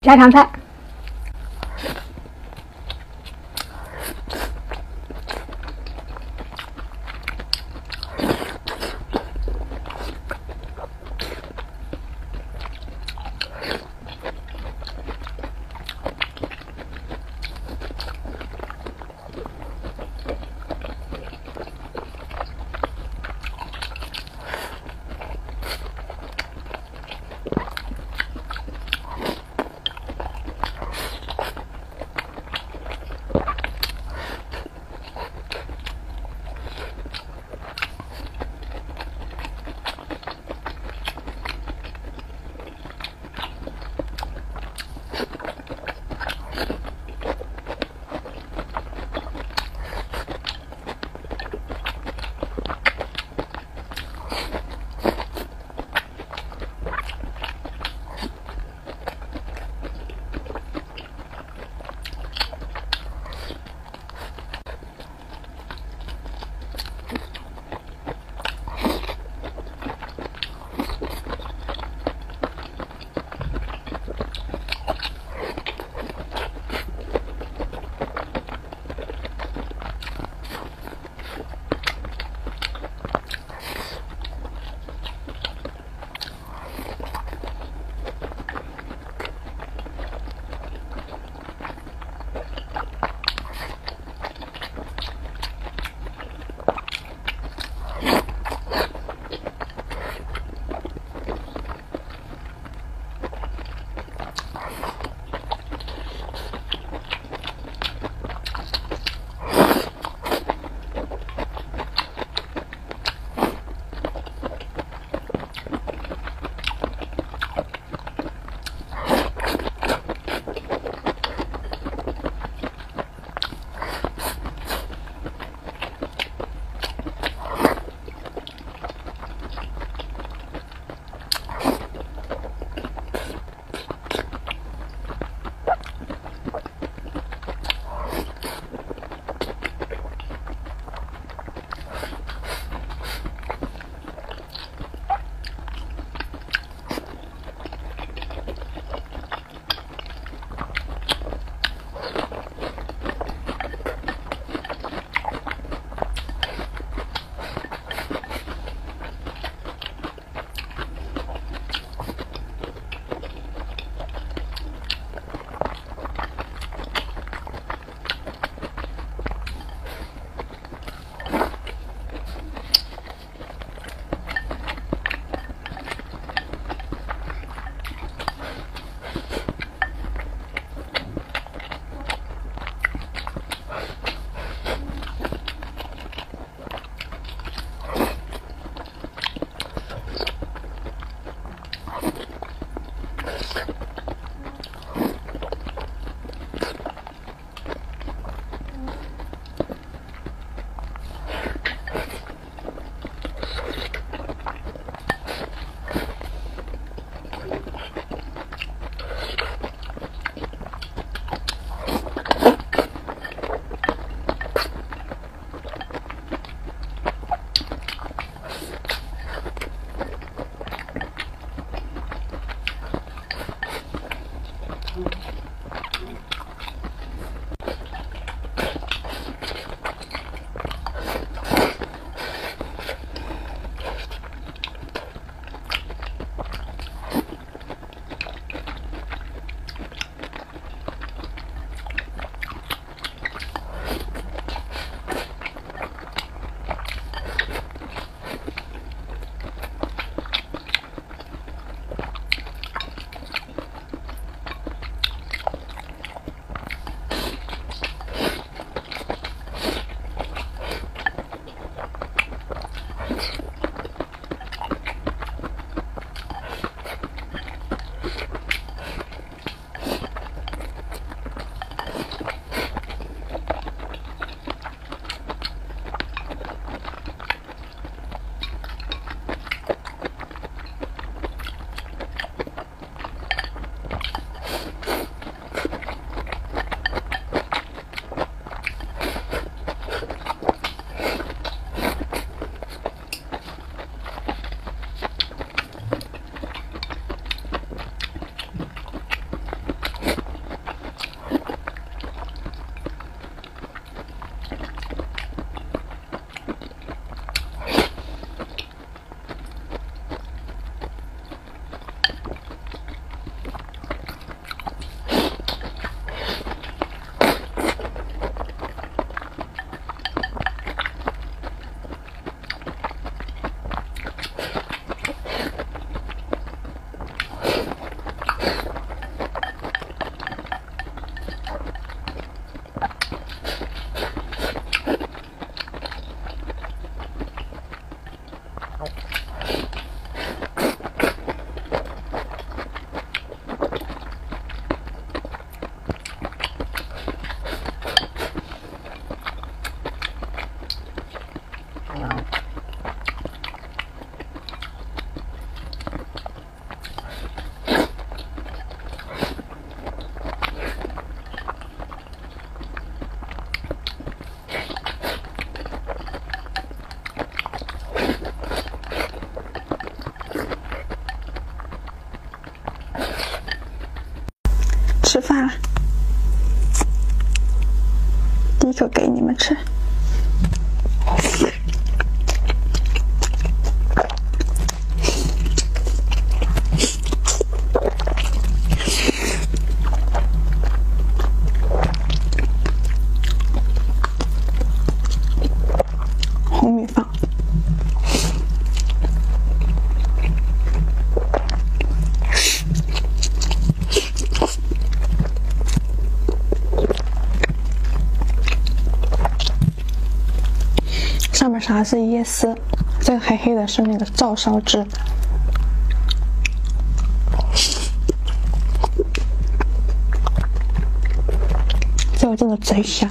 家常菜。上面啥是椰丝，这个黑黑的是那个照烧汁。这个真的贼香。